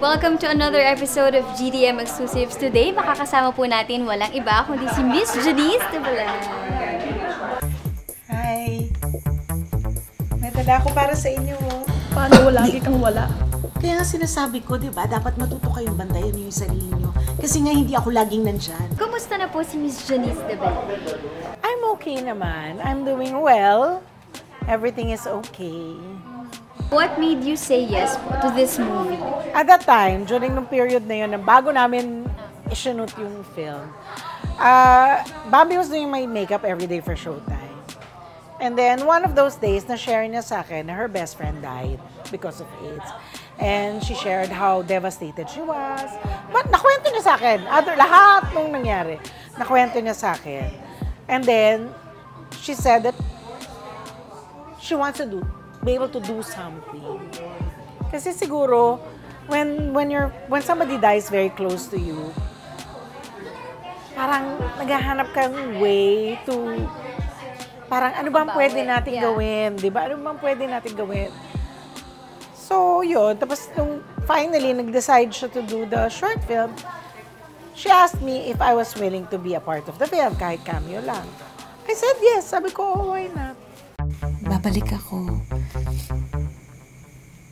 Welcome to another episode of GDM Exclusives. Today, makakasama po natin walang iba kundi si Miss Janice Belen. Hi. May dala ako para sa inyo. oh. Paano lagi kang wala? Kaya nga sinasabi ko, di ba, dapat matuto kayong bantayan yung sarili nyo. Kasi nga hindi ako laging nandyan. Kumusta na po si Miss Janice Belen? I'm okay naman. I'm doing well. Everything is okay. What made you say yes to this movie? At that time, during nung period na yun, bago namin isinut yung film, uh, Bobby was doing my makeup every day for Showtime. And then, one of those days, na-share niya sa akin na her best friend died because of AIDS. And she shared how devastated she was. But nakwento niya sa akin. Other, lahat nung nangyari, nakwento niya sa akin. And then, she said that she wants to do, be able to do something. Kasi siguro, when when you're when somebody dies very close to you, parang naghahanap ka ng way to parang ano bang pwede natin yeah. gawin, 'di ba? Ano bang pwede natin gawin? So, yun. Tapos, nung finally, nag-decide siya to do the short film, she asked me if I was willing to be a part of the film, kahit cameo lang. I said yes. Sabi ko, oh, why not? Babalik ako.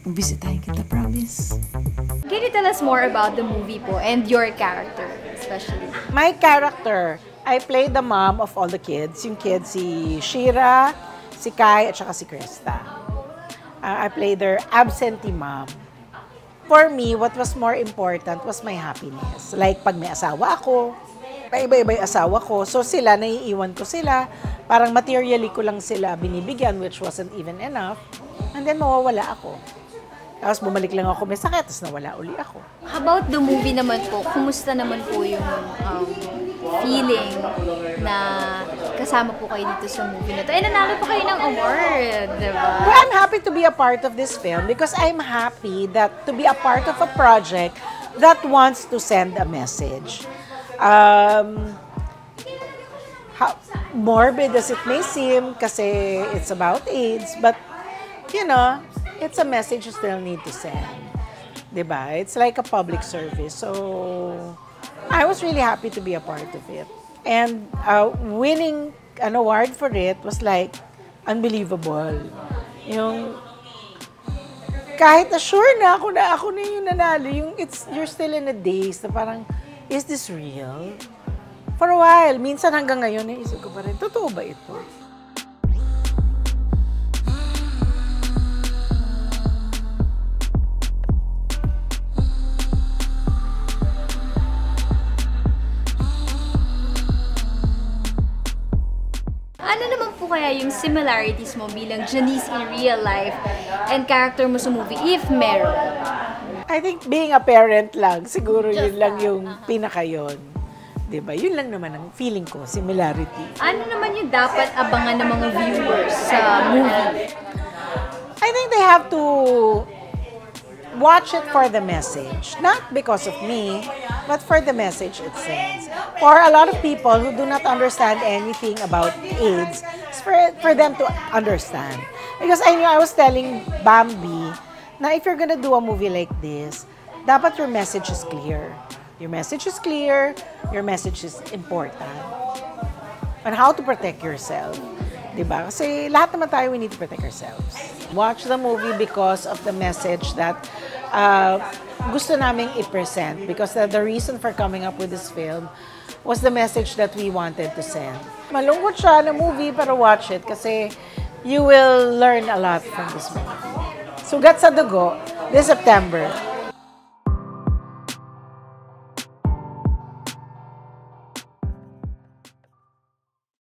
Bisitahin kita, promise. Can you tell us more about the movie po and your character especially? My character, I play the mom of all the kids. Yung kids, si Shira, si Kai, at saka si Krista. Uh, I play their absentee mom. For me, what was more important was my happiness. Like, pag may asawa ako, may iba-iba yung asawa ko. So sila, naiiwan ko sila. Parang materially ko lang sila binibigyan, which wasn't even enough. And then mawawala ako. Tapos bumalik lang ako, may sakit, tapos nawala uli ako. How about the movie naman po? Kumusta naman po yung um, feeling na kasama po kayo dito sa movie na to? Eh, nanalo po kayo ng award, di ba? Well, I'm happy to be a part of this film because I'm happy that to be a part of a project that wants to send a message. Um, how, morbid as it may seem kasi it's about AIDS, but you know, it's a message you still need to send. 'Di ba? It's like a public service. So I was really happy to be a part of it. And uh, winning an award for it was like unbelievable. Yung kahit na sure na ako na ako na yung nanalo, yung it's you're still in a daze na parang is this real? For a while, minsan hanggang ngayon naisip ko pa rin, totoo ba ito? Ano naman po kaya yung similarities mo bilang Janice in real life and character mo sa movie, if meron? I think being a parent lang, siguro yun lang yung pinaka yun. 'Di ba? Yun lang naman ang feeling ko, similarity. Ano naman yung dapat abangan ng mga viewers sa movie? I think they have to watch it for the message. Not because of me, but for the message it sends. For a lot of people who do not understand anything about AIDS, it's for, for them to understand. Because I knew I was telling Bambi na if you're gonna do a movie like this, dapat your message is clear. Your message is clear, your message is important. on how to protect yourself. 'Di ba? Kasi lahat naman tayo, we need to protect ourselves. Watch the movie because of the message that uh, gusto naming i-present. Because the, the reason for coming up with this film was the message that we wanted to send. Malungkot siya na movie, pero watch it kasi you will learn a lot from this movie. Sugat sa Dugo, this September,